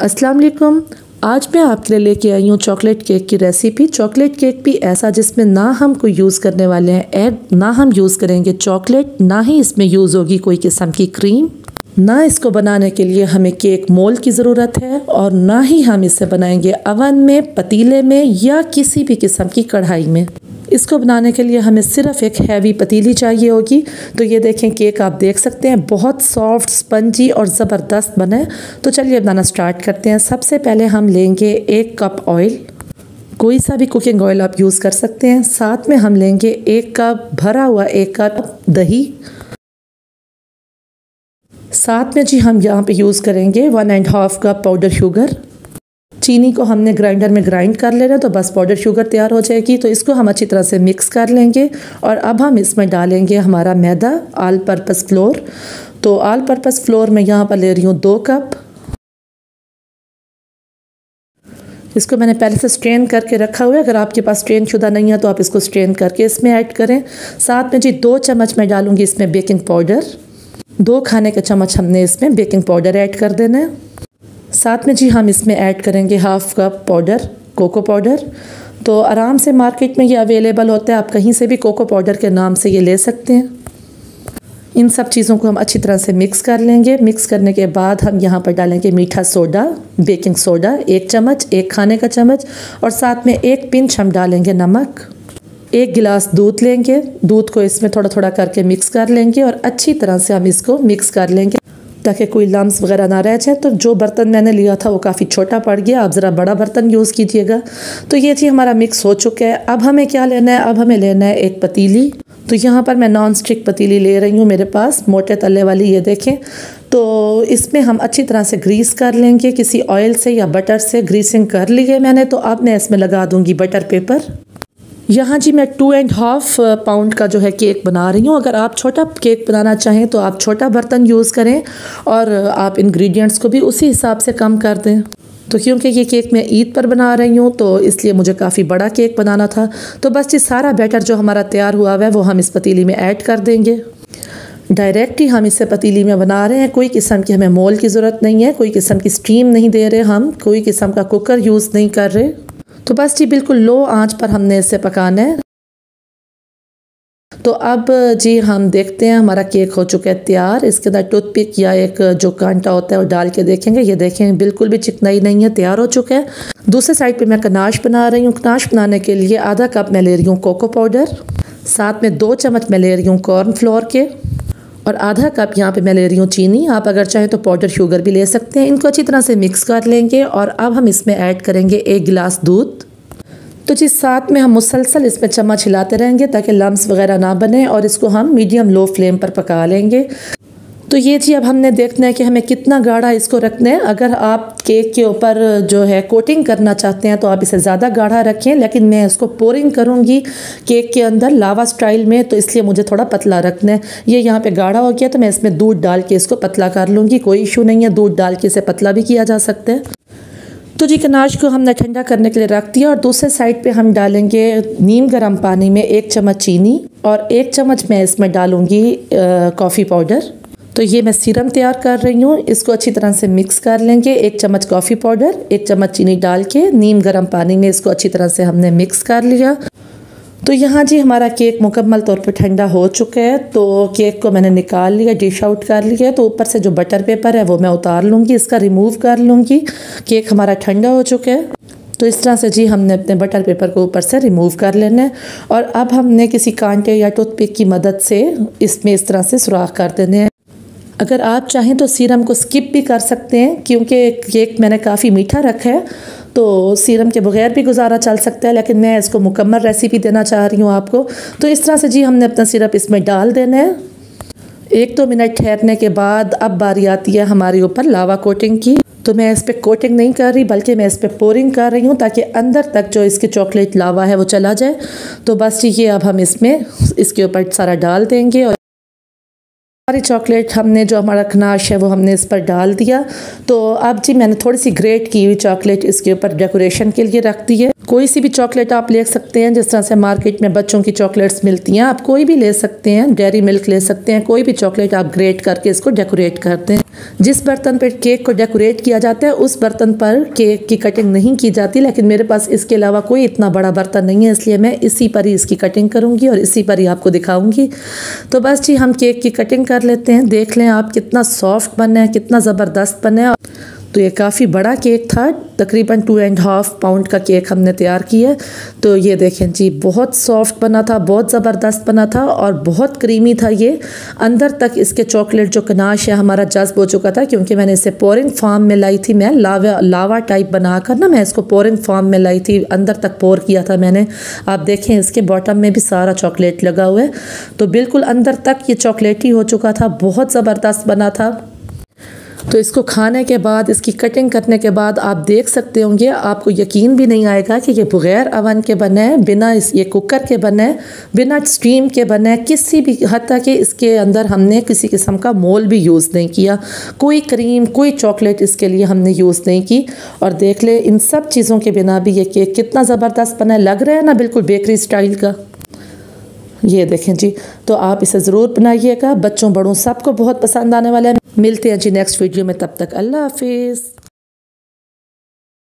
अस्सलाम वालेकुम। आज मैं आपके लिए लेके आई हूँ चॉकलेट केक की रेसिपी। चॉकलेट केक भी ऐसा जिसमें ना हम कोई यूज़ करने वाले हैं एग ना हम यूज़ करेंगे चॉकलेट, ना ही इसमें यूज़ होगी कोई किस्म की क्रीम। ना इसको बनाने के लिए हमें केक मोल की ज़रूरत है और ना ही हम इसे बनाएँगे अवन में, पतीले में या किसी भी किस्म की कढ़ाई में। इसको बनाने के लिए हमें सिर्फ़ एक हैवी पतीली चाहिए होगी। तो ये देखें केक आप देख सकते हैं, बहुत सॉफ्ट, स्पंजी और ज़बरदस्त बने तो चलिए बनाना स्टार्ट करते हैं। सबसे पहले हम लेंगे एक कप ऑयल। कोई सा भी कुकिंग ऑयल आप यूज़ कर सकते हैं। साथ में हम लेंगे एक कप, भरा हुआ एक कप दही। साथ में जी हम यहाँ पे यूज़ करेंगे one and half cup powder sugar. चीनी को हमने ग्राइंडर में ग्राइंड कर लेना तो बस पाउडर शुगर तैयार हो जाएगी। तो इसको हम अच्छी तरह से मिक्स कर लेंगे और अब हम इसमें डालेंगे हमारा मैदा आल पर्पस फ्लोर तो आल पर्पस फ्लोर में यहाँ पर ले रही हूँ दो कप इसको मैंने पहले से स्ट्रेन करके रखा हुआ है। अगर आपके पास स्ट्रेन शुदा नहीं है तो आप इसको स्ट्रेन करके इसमें ऐड करें। साथ में जी दो चम्मच मैं डालूँगी इसमें बेकिंग पाउडर दो खाने के चम्मच हमने इसमें बेकिंग पाउडर ऐड कर देना है। साथ में जी हम इसमें ऐड करेंगे half cup powder, cocoa powder. तो आराम से मार्केट में ये अवेलेबल होता है, आप कहीं से भी कोको पाउडर के नाम से ये ले सकते हैं। इन सब चीज़ों को हम अच्छी तरह से मिक्स कर लेंगे। मिक्स करने के बाद हम यहाँ पर डालेंगे मीठा सोडा, बेकिंग सोडा, एक चम्मच, एक खाने का चम्मच, और साथ में एक पिंच हम डालेंगे नमक। एक गिलास दूध लेंगे। दूध को इसमें थोड़ा थोड़ा करके मिक्स कर लेंगे और अच्छी तरह से हम इसको मिक्स कर लेंगे। ताकि कोई लम्स वगैरह ना रह जाए तो जो बर्तन मैंने लिया था वो काफ़ी छोटा पड़ गया। आप ज़रा बड़ा बर्तन यूज़ कीजिएगा। तो ये जी हमारा मिक्स हो चुका है। अब हमें क्या लेना है? अब हमें लेना है एक पतीली। तो यहाँ पर मैं नॉन स्टिक पतीली ले रही हूँ मेरे पास। मोटे तले वाली, ये देखें। तो इसमें हम अच्छी तरह से ग्रीस कर लेंगे। किसी ऑयल से या बटर से ग्रीसिंग कर ली है मैंने तो अब मैं इसमें लगा दूँगी बटर पेपर यहाँ जी मैं टू एंड हाफ़ पाउंड का जो है केक बना रही हूँ। अगर आप छोटा केक बनाना चाहें तो आप छोटा बर्तन यूज़ करें और आप इंग्रेडिएंट्स को भी उसी हिसाब से कम कर दें। तो क्योंकि ये केक मैं ईद पर बना रही हूँ तो इसलिए मुझे काफ़ी बड़ा केक बनाना था। तो बस ये सारा बैटर जो हमारा तैयार हुआ हुआ है, वो हम इस पतीली में ऐड कर देंगे। डायरेक्ट ही हम इसे पतीली में बना रहे हैं। कोई किस्म की हमें मोल की ज़रूरत नहीं है, कोई किस्म की स्टीम नहीं दे रहे हम, कोई किस्म का कुकर यूज़ नहीं कर रहे। तो बस जी, बिल्कुल लो आँच पर हमने इसे पकाना है। तो अब जी, हम देखते हैं, हमारा केक हो चुका है तैयार। इसके अंदर टूथपिक या एक जो कांटा होता है, वो डाल के देखेंगे। ये देखें, बिल्कुल भी चिकनाई नहीं है, तैयार हो चुका है। दूसरे साइड पे मैं कनाश बना रही हूँ। कनाश बनाने के लिए आधा कप मैं ले रही हूँ कोको पाउडर, साथ में दो चम्मच मैं ले रही हूँ कॉर्न फ्लोर के और आधा कप यहाँ पे मैं ले रही हूँ चीनी। आप अगर चाहें तो पाउडर शुगर भी ले सकते हैं। इनको अच्छी तरह से मिक्स कर लेंगे और अब हम इसमें ऐड करेंगे एक गिलास दूध। तो जी, साथ में हम मुसलसल इसमें चम्मच हिलाते रहेंगे ताकि लम्स वगैरह ना बने और इसको हम मीडियम लो फ्लेम पर पका लेंगे। तो ये जी अब हमने देखना है कि हमें कितना गाढ़ा इसको रखना है। अगर आप केक के ऊपर, जो है, कोटिंग करना चाहते हैं तो आप इसे ज़्यादा गाढ़ा रखें, लेकिन मैं इसको पोरिंग करूँगी केक के अंदर लावा स्टाइल में तो इसलिए मुझे थोड़ा पतला रखना है। ये यहाँ पे गाढ़ा हो गया तो मैं इसमें दूध डाल के इसको पतला कर लूँगी, कोई इशू नहीं है, दूध डाल के इसे पतला भी किया जा सकता है। तो जी कनाज को हमने ठंडा करने के लिए रख दिया, और दूसरे साइड पे हम डालेंगे नीम गर्म पानी में एक चम्मच चीनी, और एक चम्मच मैं इसमें डालूँगी कॉफ़ी पाउडर तो ये मैं सीरम तैयार कर रही हूँ। इसको अच्छी तरह से मिक्स कर लेंगे। एक चम्मच कॉफ़ी पाउडर, एक चम्मच चीनी डाल के नीम गर्म पानी में इसको अच्छी तरह से हमने मिक्स कर लिया। तो यहाँ जी हमारा केक मुकम्मल तौर पर ठंडा हो चुका है। तो केक को मैंने निकाल लिया, डिश आउट कर लिया। तो ऊपर से जो बटर पेपर है वो मैं उतार लूँगी, इसका रिमूव कर लूँगी। केक हमारा ठंडा हो चुका है। तो इस तरह से जी हमने अपने बटर पेपर को ऊपर से रिमूव कर लेना है। और अब हमने किसी कांटे या टूथपिक की मदद से इसमें इस तरह से सुराख कर देने हैं। अगर आप चाहें तो सीरम को स्किप भी कर सकते हैं, क्योंकि केक मैंने काफ़ी मीठा रखा है तो सीरम के बगैर भी गुजारा चल सकता है, लेकिन मैं इसको मुकम्मल रेसिपी देना चाह रही हूँ आपको। तो इस तरह से जी हमने अपना सिरप इसमें डाल देना है। एक दो मिनट ठहरने के बाद अब बारी आती है हमारे ऊपर लावा कोटिंग की। तो मैं इस पर कोटिंग नहीं कर रही, बल्कि मैं इस पर पोरिंग कर रही हूँ, ताकि अंदर तक जो इसके चॉकलेट लावा है वो चला जाए। तो बस ये अब हम इसमें, इसके ऊपर सारा डाल देंगे और सारी चॉकलेट हमने जो हमारा खनाश है वो हमने इस पर डाल दिया। तो अब जी मैंने थोड़ी सी ग्रेट की हुई चॉकलेट इसके ऊपर डेकोरेशन के लिए रख दी है। कोई सी भी चॉकलेट आप ले सकते हैं, जिस तरह से मार्केट में बच्चों की चॉकलेट्स मिलती हैं, आप कोई भी ले सकते हैं डेयरी मिल्क ले सकते हैं, कोई भी चॉकलेट आप ग्रेट करके इसको डेकोरेट करते हैं। जिस बर्तन पर केक को डेकोरेट किया जाता है, उस बर्तन पर केक की कटिंग नहीं की जाती, लेकिन मेरे पास इसके अलावा कोई इतना बड़ा बर्तन नहीं है, इसलिए मैं इसी पर ही इसकी कटिंग करूँगी और इसी पर ही आपको दिखाऊँगी। तो बस जी, हम केक की कटिंग कर लेते हैं, देख लें आप कितना सॉफ्ट बनना है, कितना ज़बरदस्त बनना है। तो ये काफ़ी बड़ा केक था। तकरीबन टू एंड हाफ़ पाउंड का केक हमने तैयार किया। तो ये देखें जी, बहुत सॉफ्ट बना था, बहुत ज़बरदस्त बना था और बहुत क्रीमी था ये। अंदर तक इसके चॉकलेट जो कनाश है, हमारा जज्ब हो चुका था क्योंकि मैंने इसे पोरिंग फार्म में लाई थी। मैं लावा लावा टाइप बनाकर ना मैं इसको पोरिंग फार्म में लाई थी। अंदर तक पोर किया था मैंने। आप देखें इसके बॉटम में भी सारा चॉकलेट लगा हुआ है। तो बिल्कुल अंदर तक ये चॉकलेटी हो चुका था। बहुत ज़बरदस्त बना था। तो इसको खाने के बाद, इसकी कटिंग करने के बाद आप देख सकते होंगे, आपको यकीन भी नहीं आएगा कि ये बग़ैर अवन के बने बिना इस, ये कुकर के बने बिना स्टीम के बने किसी भी हद तक इसके अंदर हमने किसी किस्म का मोल भी यूज़ नहीं किया। कोई क्रीम कोई चॉकलेट इसके लिए हमने यूज़ नहीं की। और देख ले, इन सब चीज़ों के बिना भी ये केक कितना ज़बरदस्त बना लग रहा है ना बिल्कुल बेकरी स्टाइल का। ये देखें जी तो आप इसे ज़रूर बनाइएगा। बच्चों बड़ों सबको बहुत पसंद आने वाला है। मिलते हैं जी नेक्स्ट वीडियो में, तब तक अल्लाह हाफिज़।